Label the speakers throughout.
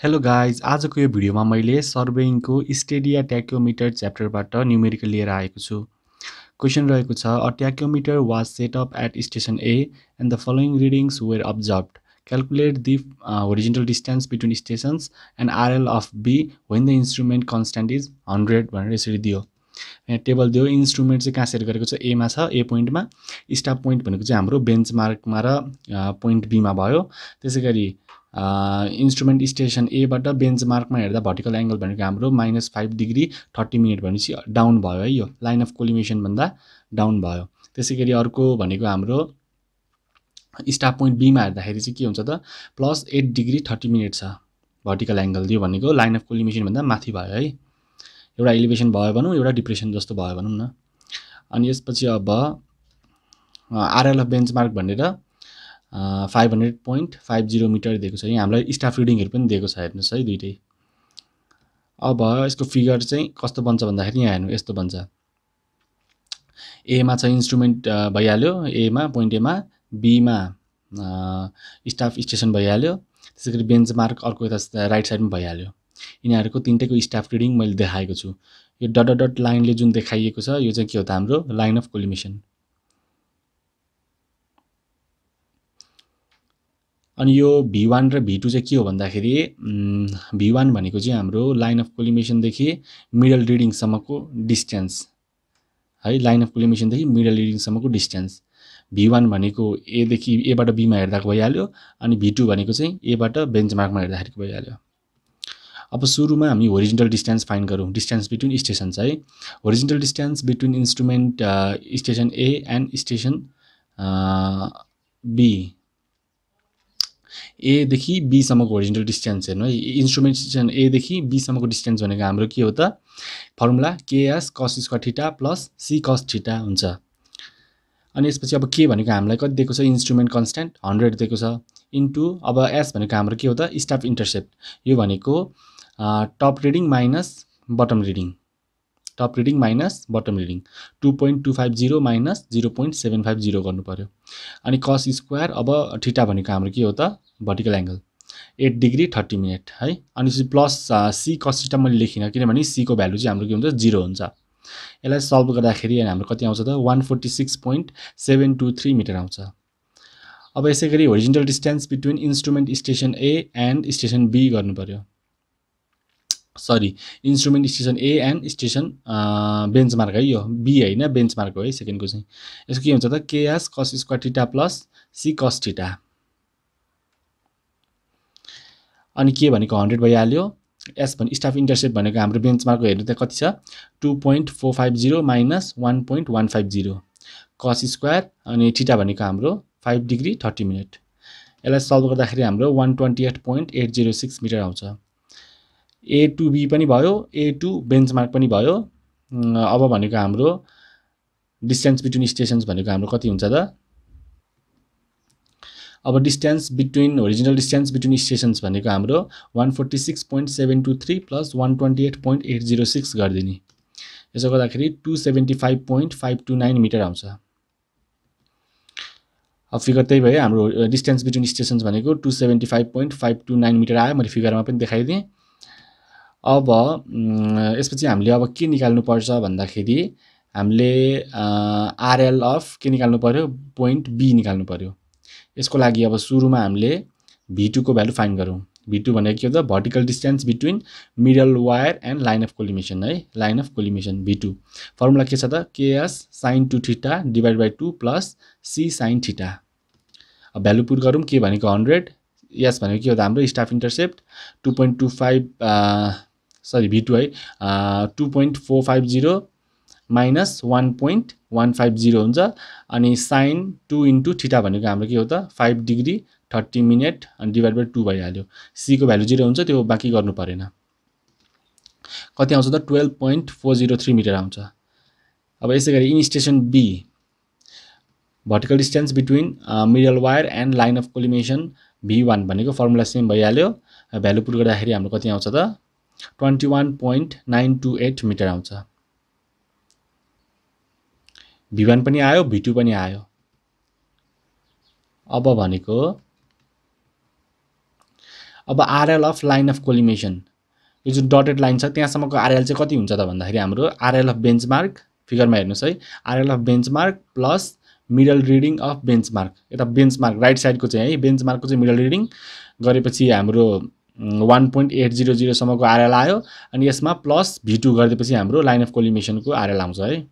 Speaker 1: Hello guys आजको यो भिडियोमा मैले सर्वेइङको स्टेडिया ट्याक्योमिटर च्याप्टरबाट न्युमेरिकल लिएर आएको छु। क्वेसन रहेको छ a tacheometer was set up at station A and the following readings were observed calculate the original distance between stations and RL of B when the instrument constant is hundred भनेर यसरी दियो। Table दियो। Instrument चाहिँ कहाँ set गरेको छ? एमा छ ए पोइन्टमा। स्टाफ पोइन्ट भनेको चाहिँ हाम्रो बेन्च मार्कमा र पोइन्ट बीमा भयो। त्यसै गरी इन्स्ट्रुमेन्ट स्टेसन एबाट बेन्च मार्कमा हेर्दा भर्टिकल एङ्गल भनेको हाम्रो minus five degree thirty minute भनेपछि डाउन भयो है यो। लाइन अफ कोलिमेसनभन्दा डाउन भयो। त्यसै गरी अर्को भनेको हाम्रो स्टाफ पोइन्ट बीमा हेर्दाखेरि चाहिँ के हुन्छ त? Plus eight degree thirty minute छ। भर्टिकल एङ्गल दियो भनेको। लाइन अफ कोलिमेसनभन्दा माथि भयो है। एउटा इलिभेसन भयो भनौँ एउटा डिप्रेसन जस्तो भयो भनौँ न। अनि यसपछि अब आरएल अफ बेन्च मार्क भनेर five hundred point five zero metre दिएको छ। यहाँ हामीलाई स्टाफ रिडिङहरू पनि दिएको छ हेर्नुहोस् है दुइटै। अब यसको फिगर चाहिँ कस्तो बन्छ भन्दाखेरि यहाँ हेर्नु यस्तो बन्छ। एमा छ इन्स्ट्रुमेन्ट भइहाल्यो। एमा पोइन्ट एमा बीमा स्टाफ स्टेसन भइहाल्यो। त्यसै गरी बेन्च मार्क अर्को यता राइट साइडमा भइहाल्यो। यिनीहरूको तिनटैको स्टाफ रिडिङ मैले देखाएको छु। यो डट डट लाइनले जुन देखाइएको छ यो चाहिँ के हो त हाम्रो? लाइन अफ कोलिमिसन अनि यो भी वान र भी टू चाहिँ के हो भन्दाखेरि भी वान भनेको चाहिँ हाम्रो लाइन अफ कोलिमेसनदेखि मिडल रिडिङसम्मको डिस्टेन्स है लाइन अफ कोलिमेसनदेखि मिडल रिडिङसम्मको डिस्टेन्स भी वान भनेको एदेखि एबाट बीमा हेर्दा भइहाल्यो अनि भी टू भनेको चाहिँ एबाट बेन्च मार्कमा हेर्दाखेरि भइहाल्यो। अब सुरुमा हामी होरिजिन्टल डिस्टेन्स फाइन गरौँ। डिस्टेन्स बिट्विन स्टेसन्स है। Horizontal distance between instrument station A and station B एदेखि बीसम्मको ओरिजिनल डिस्टेन्स हेर्नु है। इन्स्ट्रुमेन्ट स्टेसन एदेखि बीसम्मको डिस्टेन्स भनेको हाम्रो के हो त? Formula K S cos square theta plus C cos theta हुन्छ। अनि यसपछि अब के भनेको हामीलाई कति दिएको छ? इन्स्ट्रुमेन्ट कन्सट्यान्ट हन्ड्रेड दिएको छ। इन्टु अब एस भनेको हाम्रो के हो त? स्टाफ इन्टरसेप्ट यो भनेको top reading minus bottom reading top reading minus bottom reading two point two five zero minus zero point seven five zero गर्नु पऱ्यो अनि कस स्क्वायर अब ठिटा भनेको हाम्रो के हो त? Vertical angle eight degree thirty minute है। अनि प्लस सी कसिटा मैले लेखिनँ किनभने सीको भ्यालु चाहिँ हाम्रो के हुन्छ? जिरो हुन्छ। यसलाई सल्भ गर्दाखेरि हाम्रो कति आउँछ त? One forty six point seven two three metre आउँछ। अब यसै गरी horizontal distance between instrument station A and station B गर्नु पऱ्यो sorry instrument station A and station benchmark है यो बी होइन बेन्च मार्क हो है सेकेन्डको चाहिँ यसको के हुन्छ त? KS cos square theta plus C cos theta अनि के भनेको हन्ड्रेड भइहाल्यो? एस भने स्टाफ इन्टरसेप्ट भनेको हाम्रो बेन्च मार्कको हेर्नु त कति छ? Two point four five zero minus one point one five zero cos square अनि ठिटा भनेको हाम्रो फाइभ डिग्री थर्टी मिनट यसलाई सल्भ गर्दाखेरि हाम्रो one twenty eight point eight zero six metre आउँछ। ए टु बी पनि भयो ए टु बेन्च मार्क पनि भयो। अब भनेको हाम्रो डिस्टेन्स बिट्विन स्टेसन्स भनेको हाम्रो कति हुन्छ त? अब distance between original distance between stations भनेको हाम्रो one forty six point seven two three plus one twenty eight point eight zero six गरिदिने। यसो गर्दाखेरि two seventy five point five two nine meter आउँछ। अब फिगर त्यही भयो हाम्रो डिस्टेन्स बिट्विन स्टेसन्स भनेको two seventy five point five two nine metre आयो मैले फिगरमा पनि देखाइदिएँ। अब यसपछि हामीले अब के निकाल्नु पर्छ भन्दाखेरि हामीले आरएल अफ के निकाल्नु पऱ्यो पोइन्ट बी निकाल्नु पऱ्यो यसको लागि अब सुरुमा हामीले भी टूको भ्यालु फाइन गरौँ। भी भनेको के हो त? Vertical distance between middle wire and line of collimation है। Line of collimation V formula के छ त? KS sine two theta divide by two plus C sine theta अब भ्यालु पुट गरौँ। के भनेको हन्ड्रेड यस भनेको के हो त हाम्रो? Staff intercept two point two five sorry V two है two point four five zero minus one point one five zero हुन्छ अनि साइन टू इन्टु ठिटा भनेको हाम्रो के हो त? फाइभ डिग्री थर्टी मिनट अनि डिभाइड बाई टू भइहाल्यो। सीको भ्यालु जिरो हुन्छ त्यो बाँकी गर्नु परेन। कति आउँछ त? Twelve point four zero three metre आउँछ। अब यसै गरी in station B vertical distance between middle wire and line of collimation V one भनेको फर्मुला सेम भइहाल्यो। भ्यालु पुट गर्दाखेरि हाम्रो कति आउँछ त? Twenty one point nine two eight metre आउँछ। भी वान पनि आयो भी टू पनि आयो। अब भनेको अब RL of line of collimation यो जुन डटेड लाइन छ त्यहाँसम्मको आरएल चाहिँ कति हुन्छ त भन्दाखेरि हाम्रो आरएल अफ बेन्चमार्क फिगरमा हेर्नुहोस् है RL of benchmark plus middle reading of benchmark यता बेन्चमार्क राइट साइडको चाहिँ है बेन्चमार्कको चाहिँ मिडल रिडिङ गरेपछि हाम्रो वान पोइन्ट एट जिरो जिरोसम्मको आरएल आयो अनि यसमा प्लस भी टू गरिदिएपछि हाम्रो लाइन अफ कोलिमेसनको आरएल आउँछ है।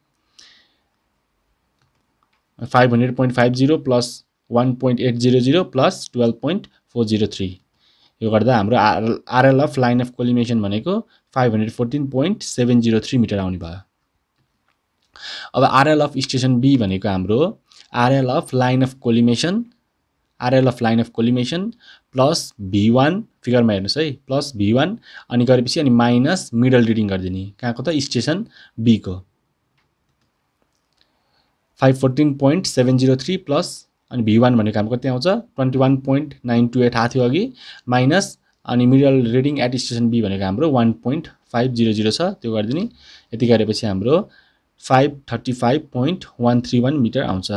Speaker 1: Five hundred point five zero plus one point eight zero zero plus twelve point four zero three यो गर्दा हाम्रो R RL of line of collimation भनेको five hundred fourteen point seven zero three metre आउने भयो। अब RL of station B भनेको हाम्रो RL of line of collimation RL of line of collimation plus V one फिगरमा हेर्नुहोस् है plus V one अनि गरेपछि अनि माइनस मिडल रिडिङ गरिदिने। कहाँको त? Station बीको five fourteen point seven zero three plus अनि भी वान भनेको हाम्रो कति आउँछ। Twenty one point nine two eight आएको थियो अघि। माइनस अनि middle reading at station B भनेको हाम्रो one point five zero zero छ त्यो गरिदिने। यति गरेपछि हाम्रो five thirty five point one three one metre आउँछ।